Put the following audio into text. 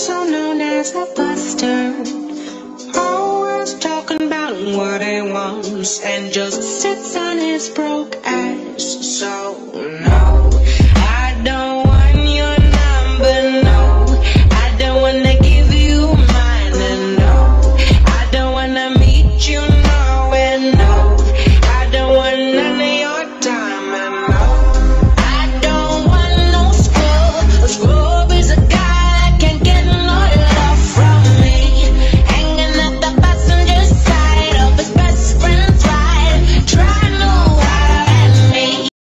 also known as a buster. Always talking about what he wants and just sits on his broke ass. So no.